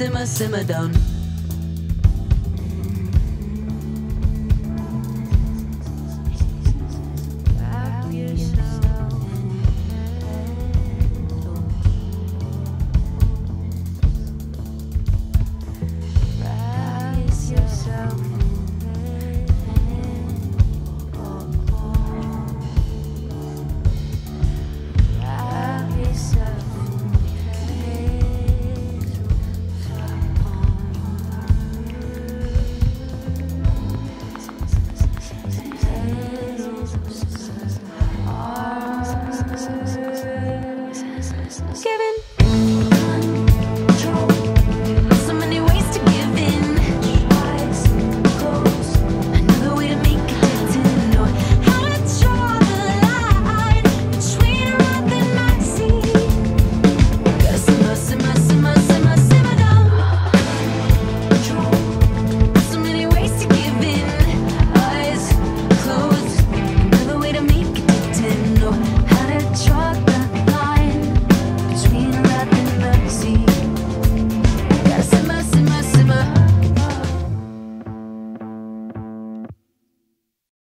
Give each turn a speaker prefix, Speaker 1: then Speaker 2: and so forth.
Speaker 1: simmer, simmer down.